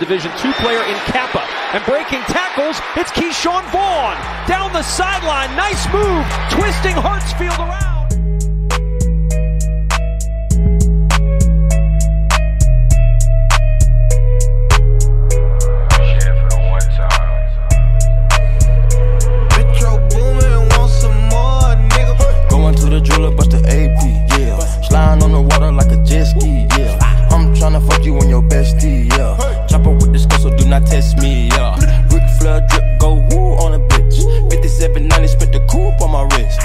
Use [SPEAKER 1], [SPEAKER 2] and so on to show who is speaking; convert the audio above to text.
[SPEAKER 1] Division II player in Kappa. And breaking tackles, it's Ke'Shawn Vaughn. Down the sideline, nice move, twisting Hartsfield around.
[SPEAKER 2] Going to the jeweler, bust the AP, yeah. Sliding on the water like a jet ski, yeah. I'm tryna fuck you on your bestie, yeah yeah. Ric Flair drip, go woo on a bitch. 5790, spent the coupe on my wrist.